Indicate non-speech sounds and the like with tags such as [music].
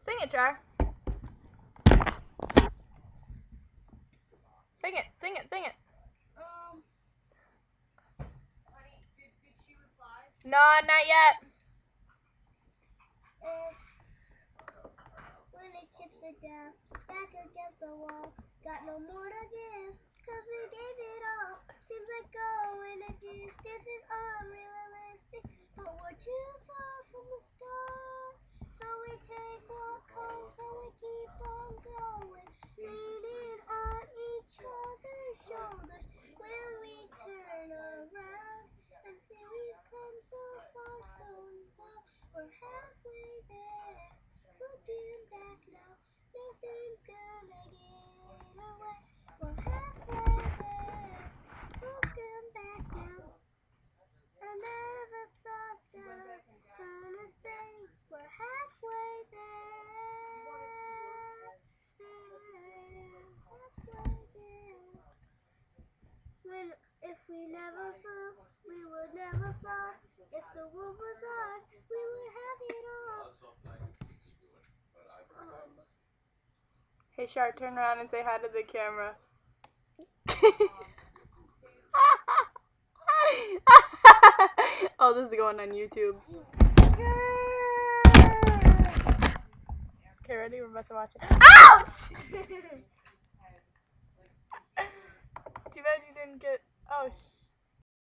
Sing it, Char. Sing it, sing it, sing it. Um, honey, did, did she reply? No, not yet. it's when it chips it down, back against the wall. Got no more to give, cause we gave it all. Seems like going a distance is unrealistic, but we're too far we're halfway there. Looking back now, Hey, Char, turn around and say hi to the camera. [laughs] oh, this is going on YouTube. Okay, ready? We're about to watch it. Ouch! [laughs] Too bad you didn't get. Oh,